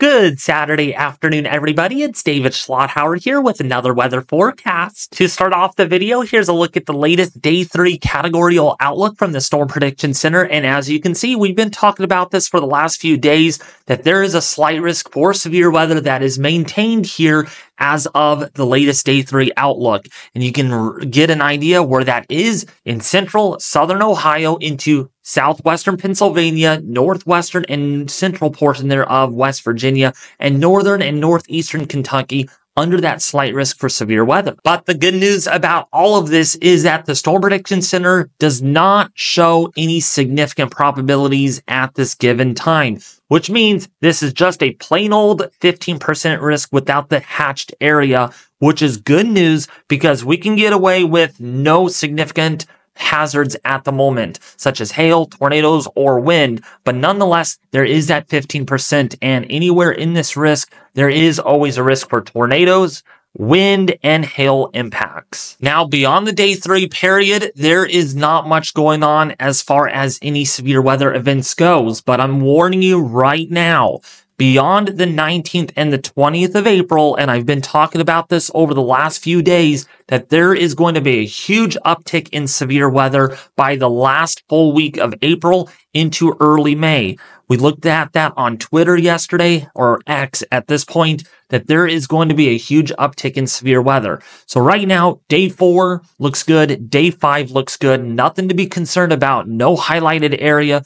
Good Saturday afternoon, everybody. It's David Schlotthauer here with another weather forecast. To start off the video, here's a look at the latest day three categorical outlook from the Storm Prediction Center. And as you can see, we've been talking about this for the last few days that there is a slight risk for severe weather that is maintained here as of the latest day three outlook. And you can get an idea where that is in central southern Ohio into southwestern Pennsylvania, northwestern and central portion there of West Virginia, and northern and northeastern Kentucky under that slight risk for severe weather. But the good news about all of this is that the Storm Prediction Center does not show any significant probabilities at this given time, which means this is just a plain old 15% risk without the hatched area, which is good news because we can get away with no significant hazards at the moment, such as hail, tornadoes, or wind. But nonetheless, there is that 15%. And anywhere in this risk, there is always a risk for tornadoes, wind and hail impacts. Now, beyond the day three period, there is not much going on as far as any severe weather events goes, but I'm warning you right now, beyond the 19th and the 20th of April, and I've been talking about this over the last few days, that there is going to be a huge uptick in severe weather by the last full week of April into early May. We looked at that on Twitter yesterday or X at this point that there is going to be a huge uptick in severe weather. So right now, day four looks good. Day five looks good. Nothing to be concerned about. No highlighted area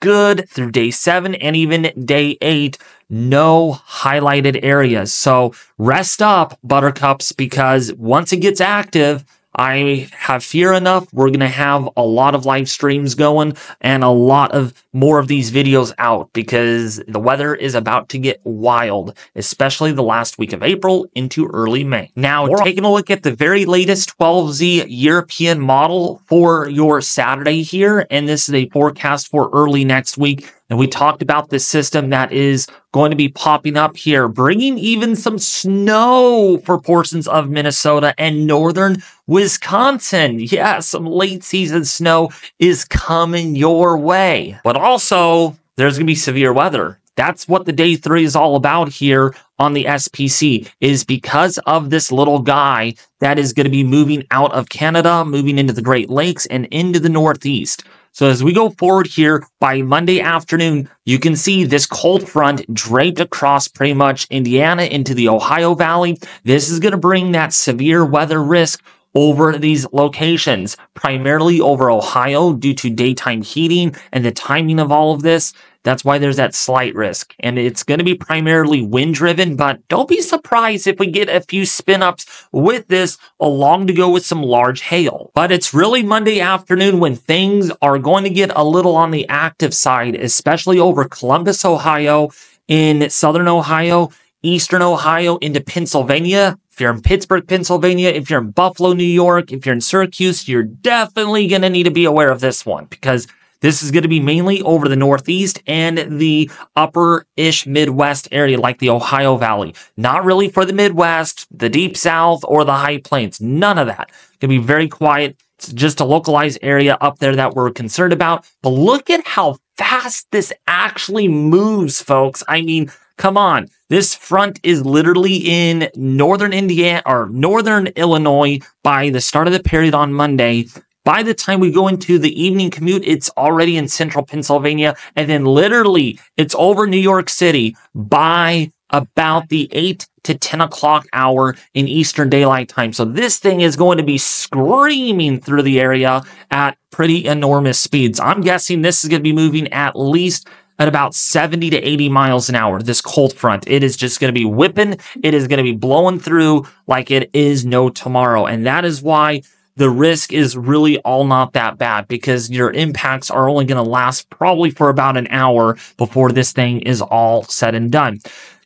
good through day seven and even day eight. No highlighted areas. So rest up, buttercups, because once it gets active, I have fear enough. We're going to have a lot of live streams going and a lot of more of these videos out because the weather is about to get wild, especially the last week of April into early May. Now, we're taking a look at the very latest 12Z European model for your Saturday here. And this is a forecast for early next week. And we talked about this system that is going to be popping up here, bringing even some snow for portions of Minnesota and northern Wisconsin. Yeah, some late season snow is coming your way. But also, there's going to be severe weather. That's what the day three is all about here on the SPC is because of this little guy that is going to be moving out of Canada, moving into the Great Lakes and into the Northeast. So as we go forward here by Monday afternoon, you can see this cold front draped across pretty much Indiana into the Ohio Valley. This is going to bring that severe weather risk over these locations, primarily over Ohio due to daytime heating and the timing of all of this. That's why there's that slight risk. And it's going to be primarily wind driven, but don't be surprised if we get a few spin ups with this along to go with some large hail. But it's really Monday afternoon when things are going to get a little on the active side, especially over Columbus, Ohio, in southern Ohio, eastern Ohio into Pennsylvania. If you're in Pittsburgh, Pennsylvania, if you're in Buffalo, New York, if you're in Syracuse, you're definitely going to need to be aware of this one because this is going to be mainly over the Northeast and the upper-ish Midwest area, like the Ohio Valley. Not really for the Midwest, the Deep South, or the High Plains. None of that. It's Going to be very quiet. It's just a localized area up there that we're concerned about. But look at how fast this actually moves, folks. I mean, come on. This front is literally in northern Indiana or northern Illinois by the start of the period on Monday. By the time we go into the evening commute, it's already in central Pennsylvania. And then literally it's over New York City by about the 8 to 10 o'clock hour in Eastern Daylight Time. So this thing is going to be screaming through the area at pretty enormous speeds. I'm guessing this is going to be moving at least at about 70 to 80 miles an hour, this cold front. It is just going to be whipping. It is going to be blowing through like it is no tomorrow. And that is why the risk is really all not that bad because your impacts are only going to last probably for about an hour before this thing is all said and done.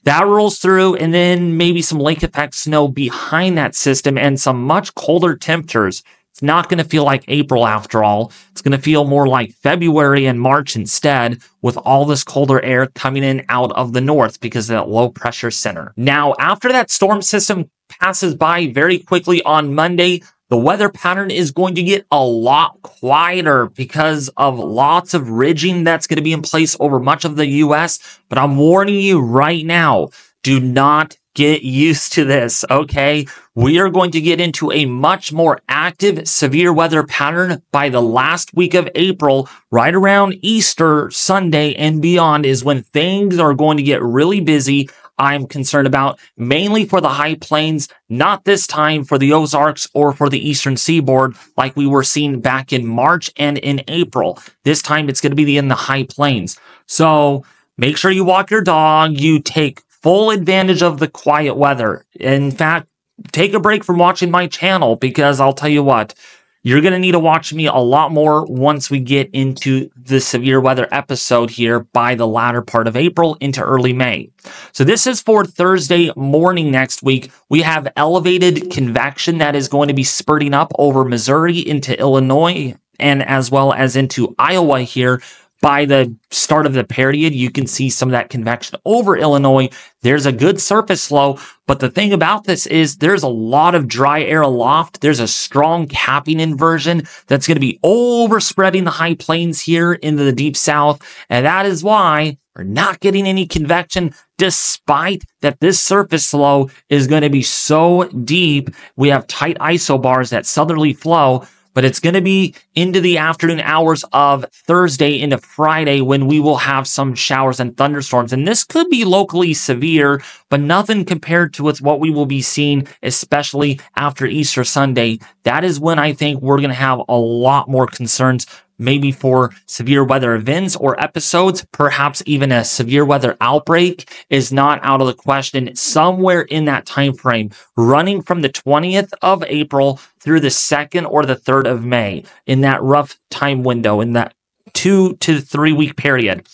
That rolls through and then maybe some lake effect snow behind that system and some much colder temperatures. It's not going to feel like April after all. It's going to feel more like February and March instead with all this colder air coming in out of the north because of that low pressure center. Now, after that storm system passes by very quickly on Monday, the weather pattern is going to get a lot quieter because of lots of ridging that's going to be in place over much of the US. But I'm warning you right now, do not get used to this, okay? We are going to get into a much more active severe weather pattern by the last week of April, right around Easter Sunday and beyond is when things are going to get really busy. I'm concerned about mainly for the high plains, not this time for the Ozarks or for the eastern seaboard like we were seeing back in March and in April. This time it's going to be in the high plains. So make sure you walk your dog, you take full advantage of the quiet weather. In fact, take a break from watching my channel because I'll tell you what, you're going to need to watch me a lot more once we get into the severe weather episode here by the latter part of April into early May. So this is for Thursday morning next week. We have elevated convection that is going to be spurting up over Missouri into Illinois and as well as into Iowa here by the start of the period, you can see some of that convection over Illinois. There's a good surface low, but the thing about this is there's a lot of dry air aloft. There's a strong capping inversion that's going to be overspreading the high plains here into the deep south. And that is why we're not getting any convection despite that this surface low is going to be so deep. We have tight isobars that southerly flow but it's going to be into the afternoon hours of Thursday into Friday when we will have some showers and thunderstorms. And this could be locally severe, but nothing compared to what we will be seeing, especially after Easter Sunday. That is when I think we're going to have a lot more concerns maybe for severe weather events or episodes, perhaps even a severe weather outbreak is not out of the question somewhere in that time frame, running from the 20th of April through the 2nd or the 3rd of May in that rough time window in that two to three week period.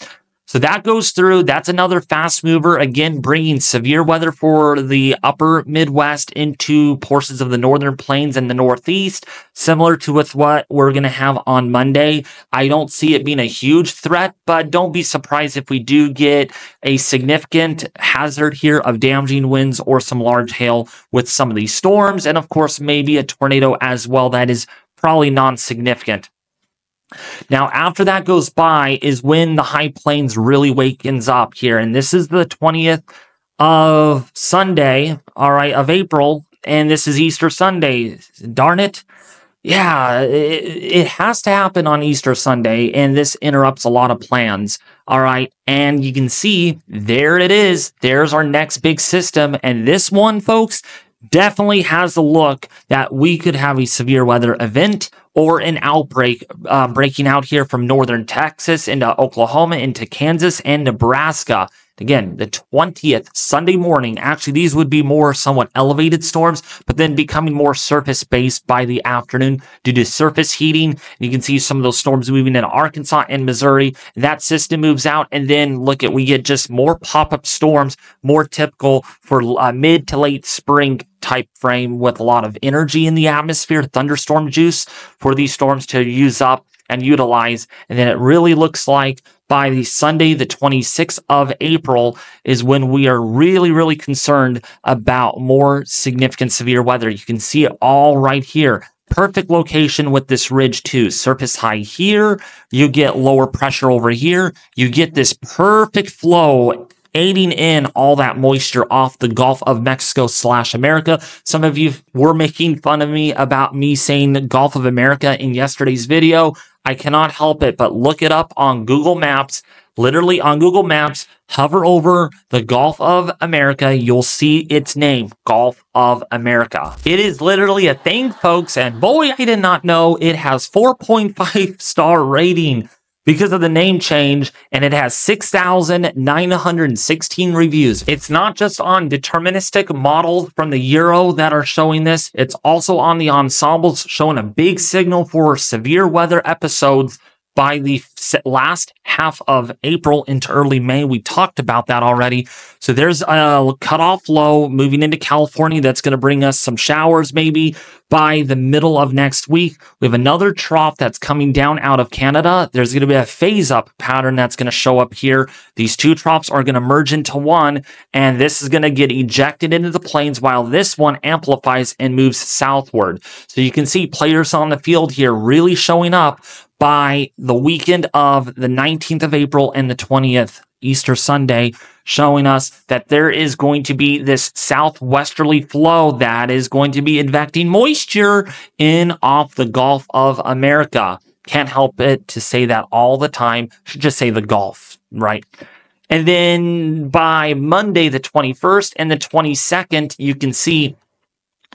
So that goes through. That's another fast mover. Again, bringing severe weather for the upper Midwest into portions of the northern plains and the Northeast, similar to with what we're going to have on Monday. I don't see it being a huge threat, but don't be surprised if we do get a significant hazard here of damaging winds or some large hail with some of these storms. And of course, maybe a tornado as well. That is probably non significant. Now, after that goes by is when the high plains really wakens up here. And this is the 20th of Sunday, all right, of April. And this is Easter Sunday. Darn it. Yeah, it, it has to happen on Easter Sunday. And this interrupts a lot of plans. All right. And you can see there it is. There's our next big system. And this one, folks, definitely has the look that we could have a severe weather event or an outbreak uh, breaking out here from northern Texas into Oklahoma, into Kansas and Nebraska. Again, the 20th Sunday morning. Actually, these would be more somewhat elevated storms, but then becoming more surface based by the afternoon due to surface heating. You can see some of those storms moving into Arkansas and Missouri. That system moves out, and then look at we get just more pop up storms, more typical for uh, mid to late spring type frame with a lot of energy in the atmosphere, thunderstorm juice for these storms to use up and utilize. And then it really looks like by the Sunday, the 26th of April is when we are really, really concerned about more significant severe weather. You can see it all right here. Perfect location with this ridge too. Surface high here. You get lower pressure over here. You get this perfect flow aiding in all that moisture off the Gulf of Mexico slash America. Some of you were making fun of me about me saying the Gulf of America in yesterday's video. I cannot help it but look it up on Google Maps. Literally on Google Maps, hover over the Gulf of America. You'll see its name, Gulf of America. It is literally a thing, folks. And boy, I did not know it has 4.5 star rating because of the name change and it has 6,916 reviews. It's not just on deterministic models from the Euro that are showing this. It's also on the ensembles showing a big signal for severe weather episodes by the last half of April into early May. We talked about that already. So there's a cutoff low moving into California that's going to bring us some showers maybe by the middle of next week. We have another trough that's coming down out of Canada. There's going to be a phase up pattern that's going to show up here. These two troughs are going to merge into one, and this is going to get ejected into the plains while this one amplifies and moves southward. So you can see players on the field here really showing up by the weekend of the 19th of April and the 20th, Easter Sunday, showing us that there is going to be this southwesterly flow that is going to be invecting moisture in off the Gulf of America. Can't help it to say that all the time. Should just say the Gulf, right? And then by Monday, the 21st and the 22nd, you can see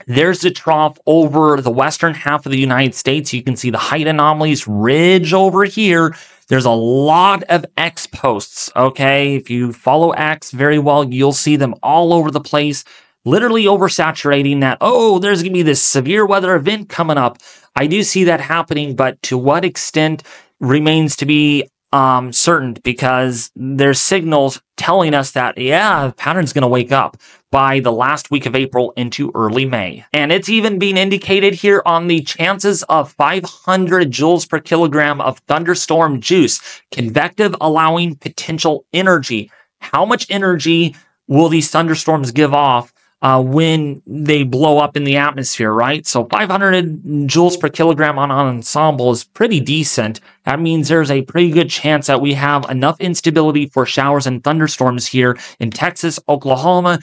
there's a trough over the western half of the United States. You can see the height anomalies ridge over here. There's a lot of X posts. Okay. If you follow X very well, you'll see them all over the place, literally oversaturating that. Oh, there's going to be this severe weather event coming up. I do see that happening, but to what extent remains to be um, certain because there's signals telling us that, yeah, the pattern's going to wake up by the last week of April into early May. And it's even being indicated here on the chances of 500 joules per kilogram of thunderstorm juice, convective allowing potential energy. How much energy will these thunderstorms give off uh, when they blow up in the atmosphere, right? So 500 joules per kilogram on an ensemble is pretty decent. That means there's a pretty good chance that we have enough instability for showers and thunderstorms here in Texas, Oklahoma,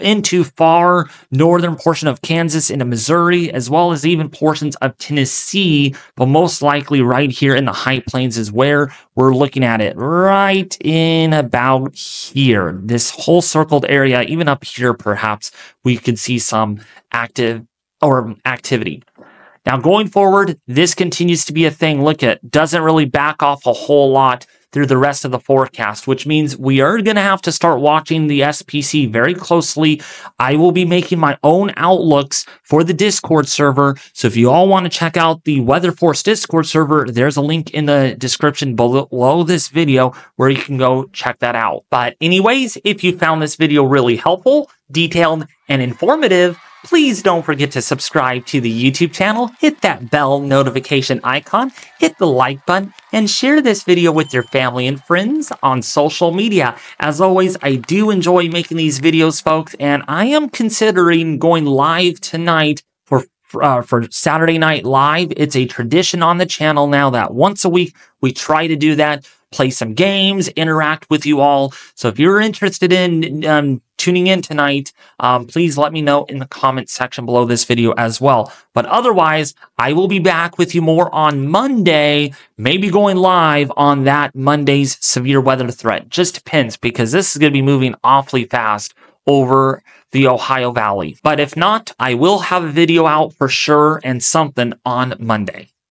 into far northern portion of Kansas into Missouri, as well as even portions of Tennessee, but most likely right here in the high plains is where we're looking at it, right in about here. This whole circled area, even up here, perhaps we could see some active or activity. Now, going forward, this continues to be a thing. Look at doesn't really back off a whole lot through the rest of the forecast, which means we are going to have to start watching the SPC very closely. I will be making my own outlooks for the Discord server. So if you all want to check out the WeatherForce Discord server, there's a link in the description below this video where you can go check that out. But anyways, if you found this video really helpful, detailed, and informative, Please don't forget to subscribe to the YouTube channel, hit that bell notification icon, hit the like button, and share this video with your family and friends on social media. As always, I do enjoy making these videos, folks, and I am considering going live tonight for uh, for Saturday Night Live. It's a tradition on the channel now that once a week we try to do that play some games, interact with you all. So if you're interested in um, tuning in tonight, um, please let me know in the comment section below this video as well. But otherwise, I will be back with you more on Monday, maybe going live on that Monday's severe weather threat. Just depends because this is going to be moving awfully fast over the Ohio Valley. But if not, I will have a video out for sure and something on Monday.